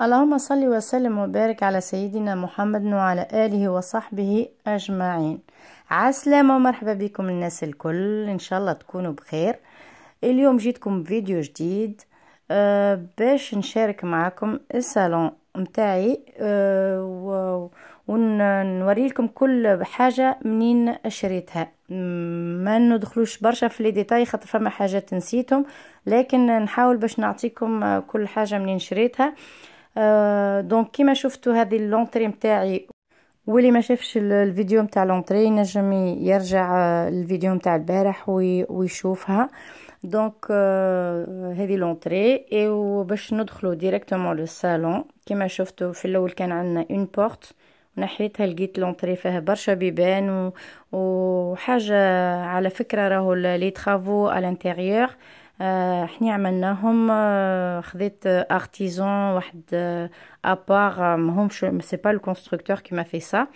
اللهم صل وسلم وبارك على سيدنا محمد وعلى آله وصحبه أجمعين. عسلامة ومرحبا بكم الناس الكل. إن شاء الله تكونوا بخير. اليوم جيتكم بفيديو جديد أه باش نشارك معكم الصالون متاعي أه ونوري لكم كل حاجة منين شريتها. ما ندخلوش برشا في لي ديتاي خاطر فما حاجات نسيتهم لكن نحاول باش نعطيكم كل حاجة منين شريتها. دونك كيما شفتوا هذه اللونتري متاعي واللي ما شافش الفيديو متاع لونتري نجم يرجع الفيديو متاع البارح ويشوفها دونك هذه لونتري وباش ندخلوا ديريكتومون للصالون كيما شفتوا في الأول كان عندنا اون بورت ونحيتها لقيت لونتري فيها برشا بيبان. وحاجه على فكره راهو لي ترافو على الانتيريور إحنا عملناهم آه خذيت ارتيزون واحد ابار ماهمش سي با لو كونستركتور كي ما في سا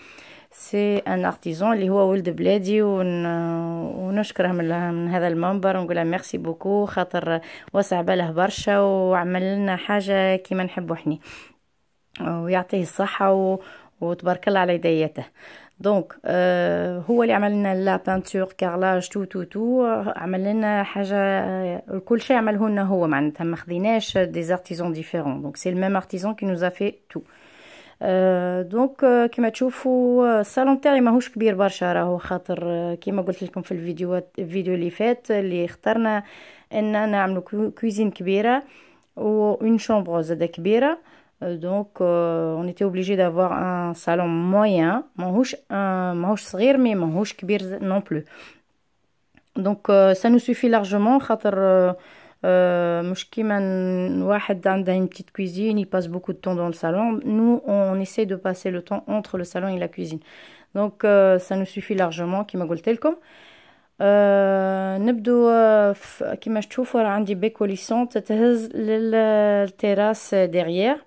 سي ان ارتيزون اللي هو ولد بلادي ون... ونشكره من, من هذا المنبر ونقول ميرسي بوكو خاطر وسع باله برشا وعمل لنا حاجة كيما نحبو إحنا ويعطيه الصحة و... وتبارك الله على يديته دونك آه هو اللي عمل لنا لا بانتور كارلاج تو تو تو عمل لنا حاجة آه كل شيء عمله لنا هو معناتها. ما خديناش دي زارتيزون ديفيرون دونك سي الميم ارتيزون كي نوزا في تو آه دونك آه كيما تشوفوا الصالون تاعي ماهوش كبير برشا. راهو خاطر آه كيما قلت لكم في الفيديو الفيديو اللي فات اللي اخترنا إن نعملوا كويزين كبيرة و اون شومبر زاده كبيرة. donc euh, on était obligé d'avoir un salon moyen ماهوش ماهوش صغير مي ماهوش كبير non plus donc euh, ça nous suffit largement خاطر euh, مش كيما واحد عنده une petite cuisine il passe beaucoup de temps dans le salon nous on essaie de passer le temps entre le salon et la cuisine donc euh, ça nous suffit largement كيما قلت لكم أه نبدو كيما تشوفوا راه عندي بيكوليسون تتهز للتيراس ديغيير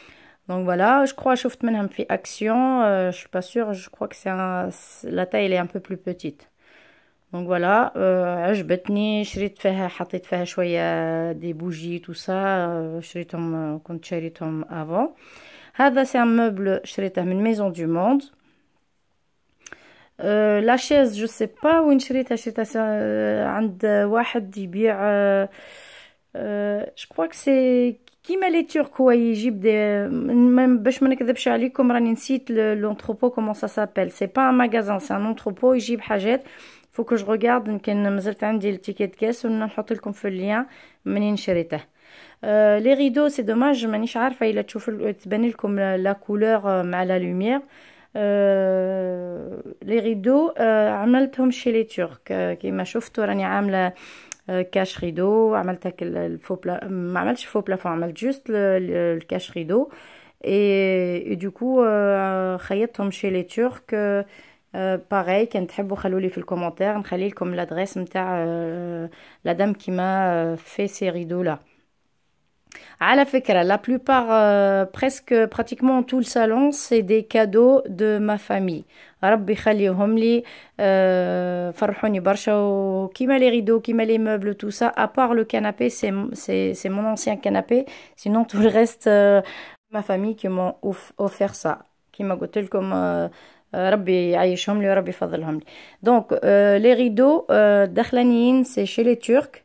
Donc voilà, je crois شفت منهم في action, euh, je suis pas sûre, je crois que c'est un, la taille elle est un peu plus petite. Donc voilà, euh, عجبتني شريت فيها حطيت فيها شوية دي بوجي تو سا شريتهم كنت شريتهم افون هذا سي ان موبل شريته من ميزون دو موند لا شيز جو سي با وين شريتها شريتها عند واحد يبيع جو كوا سي كيما لي تورك هو يجيب دي باش ما نكذبش عليكم راني نسيت لونتروبو كومون سا سابيل سي با ان ماغازان سي ان اونتروبو يجيب حاجات فو كو جو ريغارد يمكن مازلت عندي التيكيت كاس ونحط لكم في اللين منين شريته آه لي ريدو سي دوماج مانيش عارفه الا تشوف تبان لكم لا كولور مع لا لوميير آه لي ريدو آه عملتهم شي لي تورك كيما شفتوا راني عامله كاش ريدو عملت هاك الفو بلا ما عملتش فو بلافون عملت جوست الكاش ريدو اي دو كو خيطتهم شي لي تورك باغي كان تحبوا خلولي في الكومونتير نخلي لكم لادريس نتاع لا دام كيما في سي ريدو لا على فكرة la plupart euh, presque pratiquement tout le salon c'est des cadeaux de ma famille ربي يخليهم لي euh, فرحوني برشا وكيما لي ريدو كيما لي موبل tout ça à part le canapé c'est c'est c'est mon ancien canapé sinon tout le reste euh, ma famille qui m'ont offert ça كيما قلت لكم euh, ربي يعيشهم لي وربي يفضلهم لي دونك لي ريدو دخلانيين سي شي لي تورك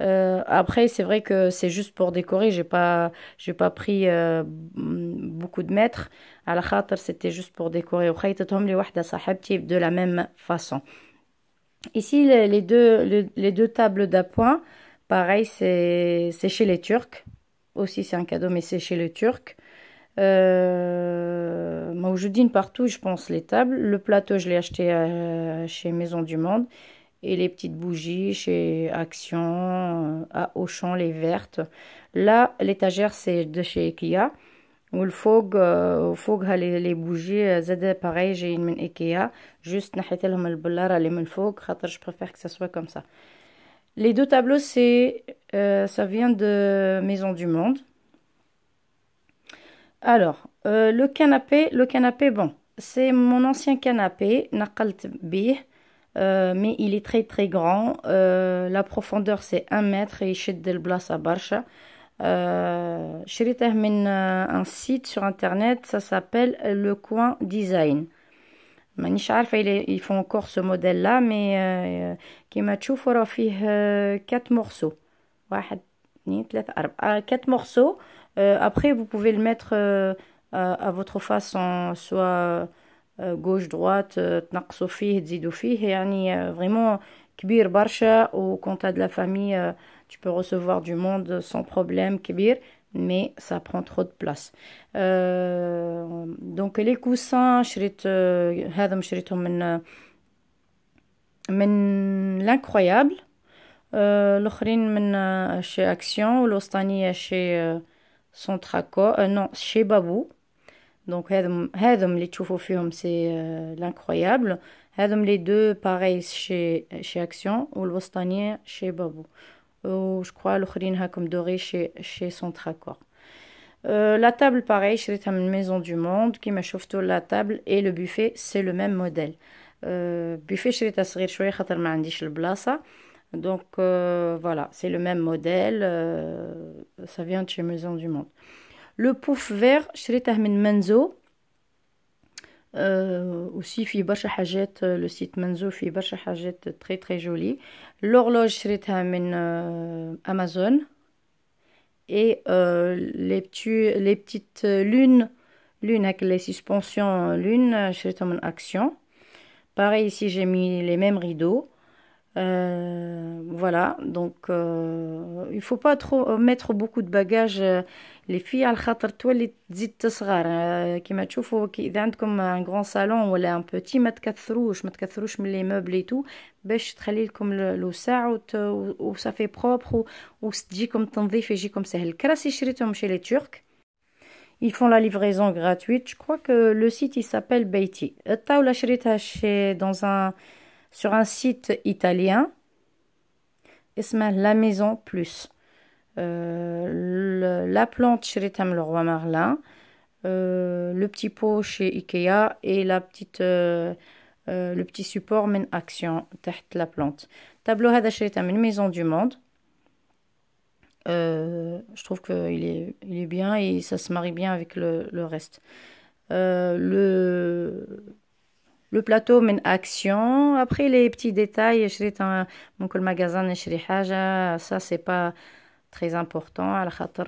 Euh, après, c'est vrai que c'est juste pour décorer. J'ai pas, j'ai pas pris euh, beaucoup de mètres. À la c'était juste pour décorer. De la même façon. Ici, les deux, les deux tables d'appoint, pareil, c'est chez les Turcs. aussi c'est un cadeau mais c'est chez le turc euh, dîne partout je pense les tables le plateau je l'ai acheté chez Maison du Monde et les petites bougies chez Action à Auchan les vertes là l'étagère c'est de chez Ikea والفوق وفوقها لي بوجي زاد باغي جايين من ايكيا جوست نحيت لهم البلاره اللي من فوق خاطر جو بريفير que ça soit comme ça les deux tableaux c'est euh, ça vient de Maison du Monde alors euh, le canapé le canapé bon c'est mon ancien canapé نقلت به euh, mais il est très très grand euh, la profondeur c'est 1 mètre et يشد البلاصه برشا euh, شريته من un site sur internet ça s'appelle le coin design مانيش عارفه ils font encore ce modèle là mais كيما تشوفوا راه فيه 4 morceaux واحد اثنين ثلاثة أربعة 4 morceaux après vous pouvez le mettre à votre façon soit gauche droite تنقصوا فيه تزيدوا فيه يعني vraiment كبير برشا و quand t'as de la famille tu peux recevoir du monde sans problème, kibir, mais ça prend trop de place. Euh, donc les coussins, شريت هذا شريتهم من من l'incroyable. الاخرين من chez Action والوسطانية chez Centraco non chez Babou donc هذم هذم اللي تشوفوا فيهم c'est l'incroyable هذم les deux pareil chez chez Action والوسطانية chez Babou ou je crois l'autre comme doré chez chez Centracor. Euh, la table pareil, je une maison du monde qui m'a chauffé la table et le buffet c'est le même modèle. Euh, buffet شريتها صغير شويه خاطر ما عنديش البلاصه donc euh, voilà c'est le même modèle euh, ça vient de chez Maison du Monde le pouf vert شريته من منزو aussi في برشا حاجات le site منزو في برشا حاجات très très joli l'horloge شريتها من Amazon et les petits les petites lunes lunes avec les suspensions lunes شريتهم من Action pareil ici j'ai mis les mêmes rideaux euh, voilà donc euh, il faut pas trop mettre beaucoup de bagages les filles على خاطر تولي تزيد تصغر كيما تشوفوا اذا عندكم ان غران صالون ولا ان بوتي ما تكثروش ما تكثروش من لي موبل اي تو باش تخلي لكم الوسع وصافي بروبر وتجيكم تنظيف يجيكم سهل الكراسي شريتهم chez les turcs Ils font la livraison gratuite. Je crois que le site il s'appelle Beiti. الطاولة شريتها chez dans un sur un site italien. La Maison Plus. Euh, la plante chez Ritam le roi Marlin. Euh, le petit pot chez Ikea et la petite, euh, le petit support Men Action, tête la plante. Tableau Hada chez Ritam, une maison du monde. je trouve qu'il est, bien et ça se marie bien avec le, reste le plateau men action. Après les petits détails, je donc le magasin, ça c'est pas très important على خاطر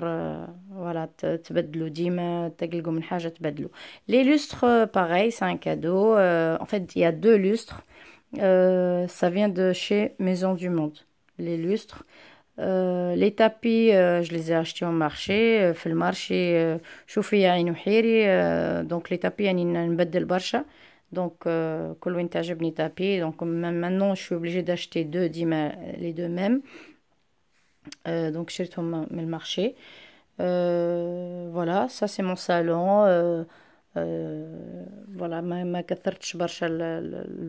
voilà تبدلوا ديما تقلقوا من حاجه تبدلوا les lustres pareil c'est un cadeau euh, en fait il y a deux lustres euh, ça vient de chez Maison du Monde les lustres euh, les tapis euh, je les ai achetés au marché في المارشي شوفي يا عين وحيري donc les tapis يعني نبدل برشا donc كل وين تعجبني tapis donc maintenant je suis obligée d'acheter deux ديما les deux mêmes euh, donc chez Thomas le marché. Euh, voilà, ça c'est mon salon. Euh, voilà, ma ما كثرتش برشا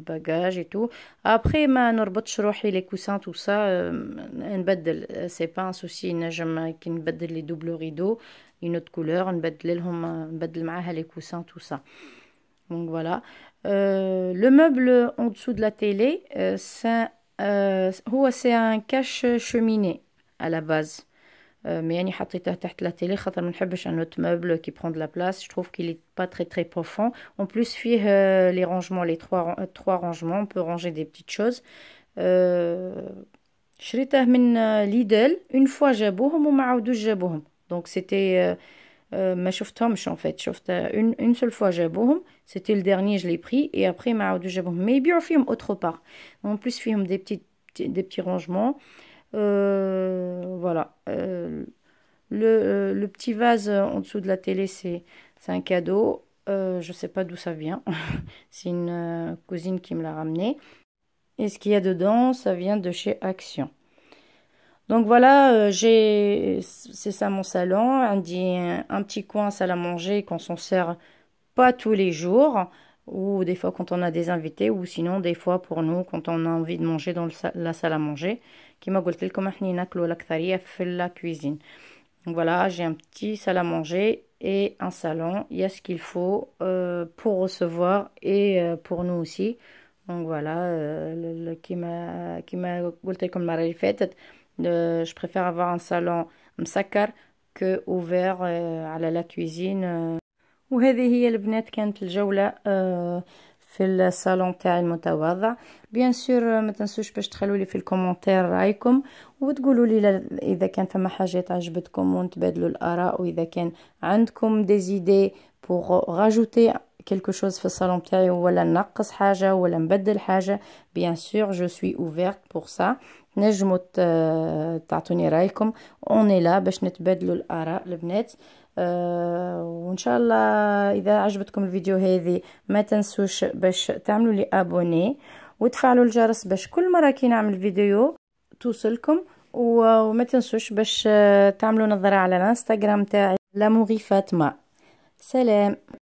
bagage et tout. Après ما نربطش روحي les coussins tout ça نبدل c'est pas un souci نجم كي نبدل les doubles rideaux une autre couleur نبدل لهم نبدل معاها les coussins tout ça. Donc voilà. le meuble en dessous de la télé, c'est c'est un cache cheminée à la base. Euh, mais يعني حطيته تحت la télé خاطر ما نحبش un autre meuble qui prend de la place je trouve qu'il est pas très très profond en plus فيه euh, les rangements les trois euh, trois rangements on peut ranger des petites choses شريته من ليدل une fois جابوهم وما عاودوش جابوهم donc c'était ما شفتهمش en fait شفت une une seule fois جابوهم c'était le dernier je l'ai pris et après ما عاودوش جابوهم mais يبيعوا فيهم autre part en plus فيهم des petits des petits rangements euh, voilà. Euh, Le, le petit vase en dessous de la télé, c'est un cadeau. Euh, je ne sais pas d'où ça vient. c'est une euh, cousine qui me l'a ramené. Et ce qu'il y a dedans, ça vient de chez Action. Donc voilà, euh, j'ai c'est ça mon salon. Un, un, petit coin salle à manger qu'on s'en sert pas tous les jours. Ou des fois quand on a des invités. Ou sinon des fois pour nous quand on a envie de manger dans la salle à manger. Qui m'a لكم احنا ناكلوا la la cuisine. Donc voilà, j'ai un petit salle à manger et un salon. Il y a ce qu'il faut euh, pour recevoir et euh, pour nous aussi. Donc voilà, euh, qui m'a qui m'a comme la fait. Je préfère avoir un salon مسكر que ouvert على la cuisine. وهذه هي البنات كانت الجولة في الصالون تاعي المتواضع بيان سور ما تنسوش باش تخلوا لي في الكومونتير رايكم وتقولوا لي اذا كان فما حاجات عجبتكم ونتبادلوا الاراء واذا كان عندكم دي زيدي بوغ راجوتي quelque chose في الصالون تاعي ولا نقص حاجة ولا نبدل حاجة بيان سور جو سوي اوفيرت بور سا نجموا تعطوني رايكم. اوني لا باش نتبادلوا الآراء البنات. آه وإن شاء الله إذا عجبتكم الفيديو هذه ما تنسوش باش تعملوا لي ابوني وتفعلوا الجرس باش كل مرة كي نعمل فيديو توصلكم. وما تنسوش باش تعملوا نظرة على الانستغرام تاعي لاموغي فاطمة. سلام.